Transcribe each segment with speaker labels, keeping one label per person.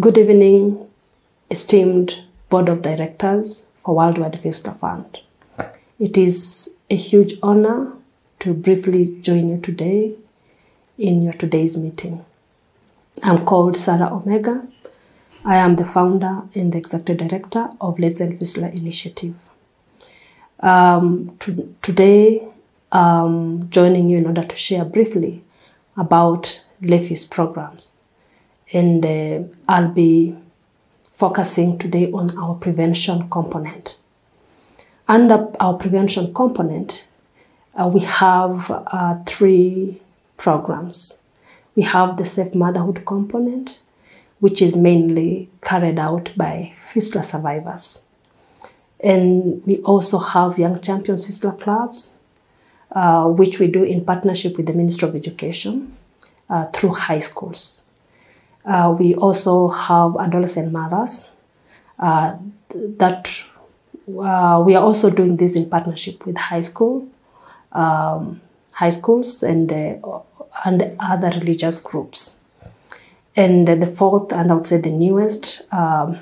Speaker 1: Good evening, esteemed Board of Directors for Worldwide Fistula Fund. It is a huge honor to briefly join you today in your today's meeting. I'm called Sarah Omega. I am the founder and the executive director of Let's End Fistula Initiative. Um, to, today, um, joining you in order to share briefly about LEFIS programs. And uh, I'll be focusing today on our prevention component. Under our prevention component, uh, we have uh, three programs. We have the safe motherhood component, which is mainly carried out by fistula survivors. And we also have Young Champions Fistula Clubs, uh, which we do in partnership with the Ministry of Education uh, through high schools. Uh, we also have adolescent mothers uh, that uh, we are also doing this in partnership with high school, um, high schools, and uh, and other religious groups. And the fourth, and I would say the newest um,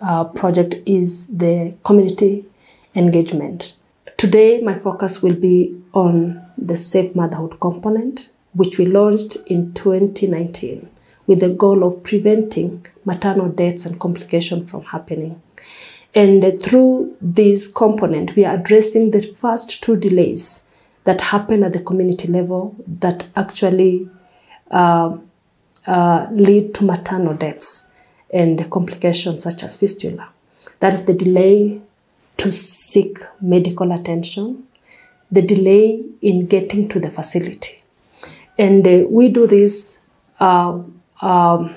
Speaker 1: uh, project is the community engagement. Today, my focus will be on the safe motherhood component, which we launched in 2019 with the goal of preventing maternal deaths and complications from happening. And through this component, we are addressing the first two delays that happen at the community level that actually uh, uh, lead to maternal deaths and complications such as fistula. That is the delay to seek medical attention, the delay in getting to the facility. And uh, we do this uh, um,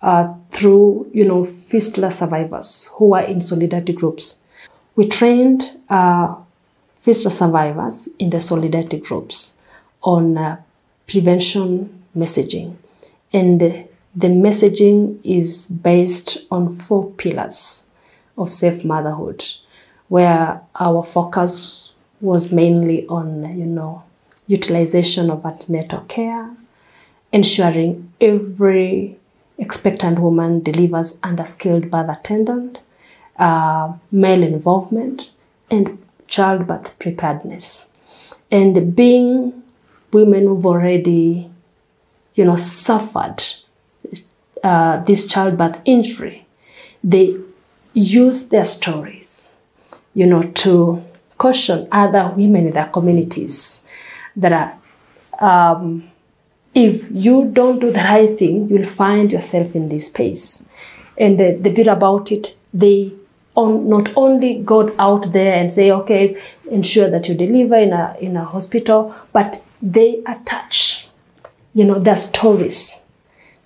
Speaker 1: uh, through, you know, fistula survivors who are in solidarity groups. We trained uh, fistula survivors in the solidarity groups on uh, prevention messaging. And the messaging is based on four pillars of safe motherhood, where our focus was mainly on, you know, utilization of antenatal care, ensuring every expectant woman delivers under skilled birth attendant, uh, male involvement, and childbirth preparedness. And being women who've already, you know, suffered uh, this childbirth injury, they use their stories, you know, to caution other women in their communities that are um, if you don't do the right thing, you'll find yourself in this space. And the, the bit about it, they on, not only go out there and say, okay, ensure that you deliver in a, in a hospital, but they attach, you know, their stories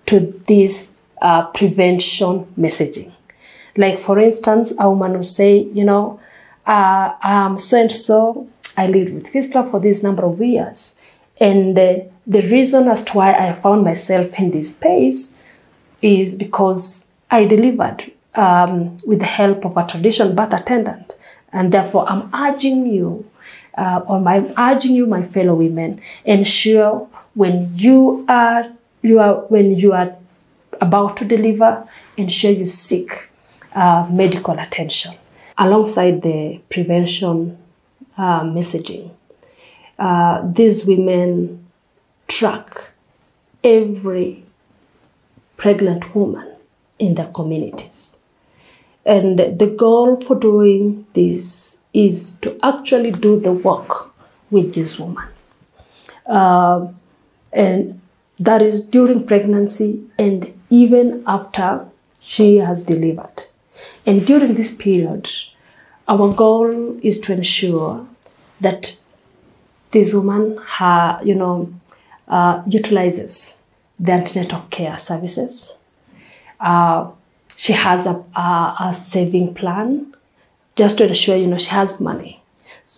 Speaker 1: to this uh, prevention messaging. Like, for instance, a woman will say, you know, uh, I'm so and so, I lived with fistula for this number of years. And the reason as to why I found myself in this space is because I delivered um, with the help of a traditional birth attendant. And therefore, I'm urging you, uh, or I'm urging you, my fellow women, ensure when you are, you are, when you are about to deliver, ensure you seek uh, medical attention alongside the prevention uh, messaging. Uh, these women track every pregnant woman in their communities. And the goal for doing this is to actually do the work with this woman. Uh, and that is during pregnancy and even after she has delivered. And during this period, our goal is to ensure that this woman, ha, you know, uh, utilizes the antenatal care services. Uh, she has a, a, a, saving plan just to ensure, you know, she has money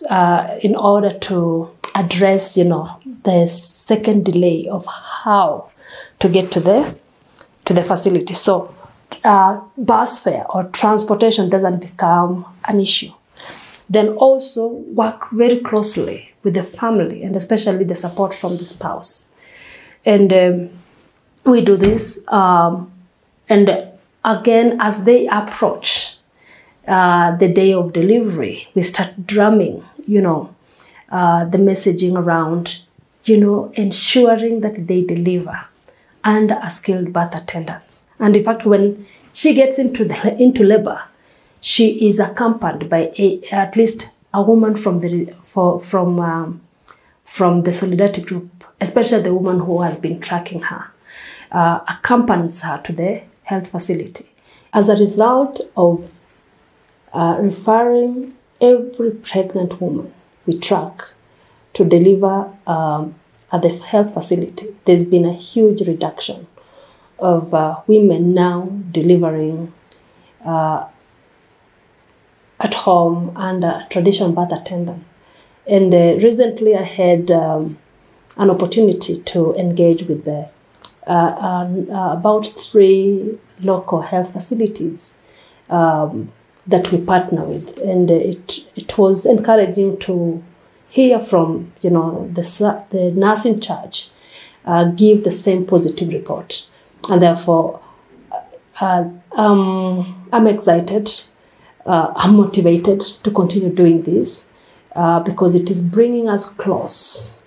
Speaker 1: uh, in order to address, you know, the second delay of how to get to the to the facility. So, uh, bus fare or transportation doesn't become an issue. Then also work very closely with the family and especially the support from the spouse. And um, we do this um, And again, as they approach uh, the day of delivery, we start drumming, you know, uh, the messaging around, you know, ensuring that they deliver under a skilled birth attendants. And in fact, when she gets into the into labor, she is accompanied by a, at least a woman from the for, from um, from the solidarity group, especially the woman who has been tracking her, uh, accompanies her to the health facility. As a result of uh, referring every pregnant woman we track to deliver um, at the health facility, there's been a huge reduction of uh, women now delivering uh, at home under traditional birth attendant. And uh, recently I had um, an opportunity to engage with the, uh, uh, about three local health facilities um, that we partner with. And it, it was encouraging to hear from, you know, the, the nurse in charge uh, give the same positive report. And therefore, uh, um, I'm excited, uh, I'm motivated to continue doing this uh, because it is bringing us close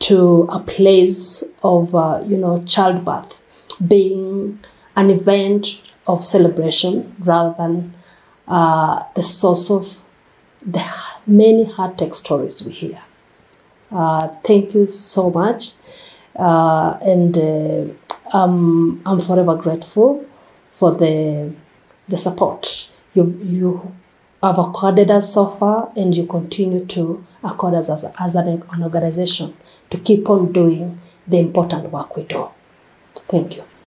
Speaker 1: to a place of, uh, you know, childbirth being an event of celebration rather than uh, the source of the many heartache stories we hear. Uh, thank you so much. Uh, and um, I'm forever grateful for the, the support you've, you have accorded us so far and you continue to accord us as, as an, an organization to keep on doing the important work we do. Thank you.